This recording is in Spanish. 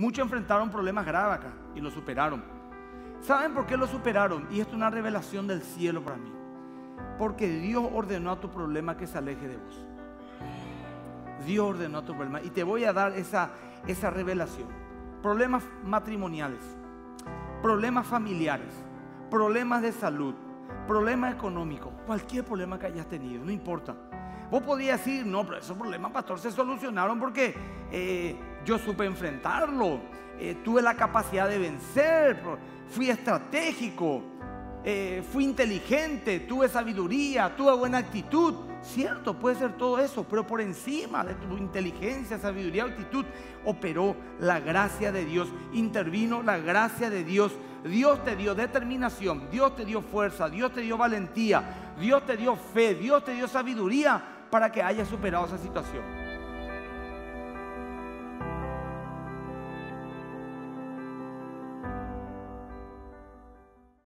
Muchos enfrentaron problemas graves acá y lo superaron. ¿Saben por qué lo superaron? Y esto es una revelación del cielo para mí. Porque Dios ordenó a tu problema que se aleje de vos. Dios ordenó a tu problema. Y te voy a dar esa, esa revelación. Problemas matrimoniales, problemas familiares, problemas de salud, problemas económicos, cualquier problema que hayas tenido, no importa. Vos podías decir, no, pero esos problemas, pastor, se solucionaron porque eh, yo supe enfrentarlo, eh, tuve la capacidad de vencer, fui estratégico, eh, fui inteligente, tuve sabiduría, tuve buena actitud. Cierto, puede ser todo eso, pero por encima de tu inteligencia, sabiduría, actitud, operó la gracia de Dios, intervino la gracia de Dios. Dios te dio determinación, Dios te dio fuerza, Dios te dio valentía, Dios te dio fe, Dios te dio sabiduría para que hayas superado esa situación.